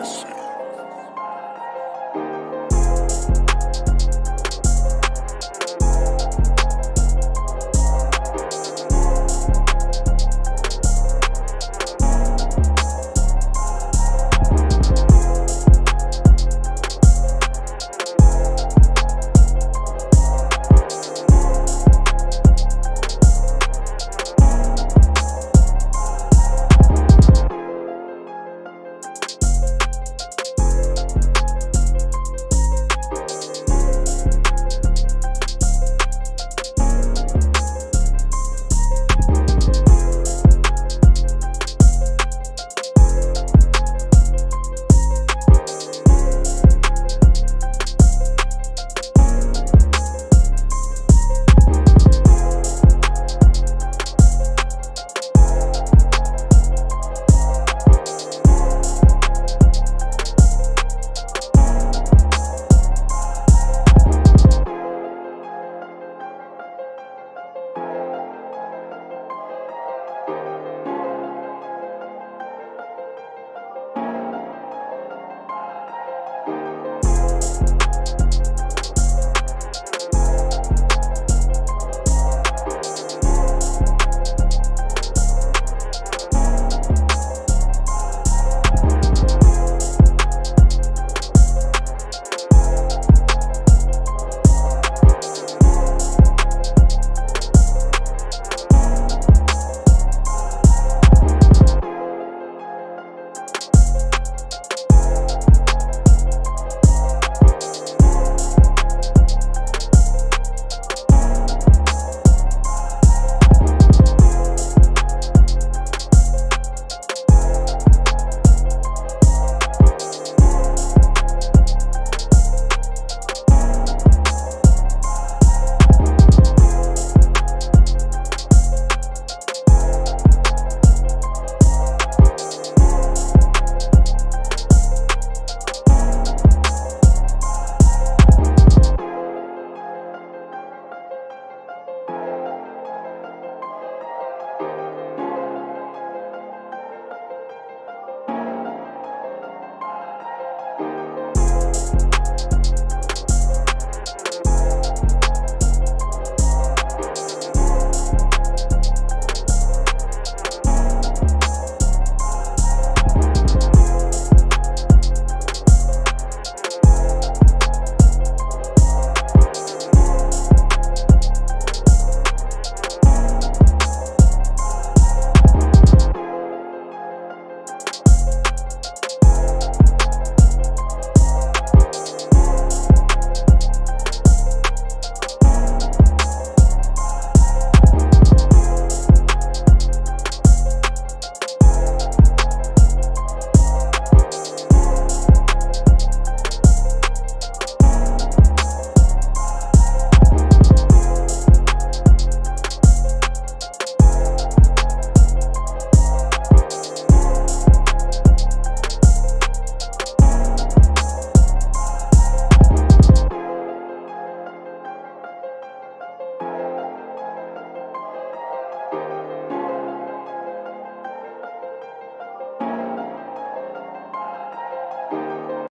Classic.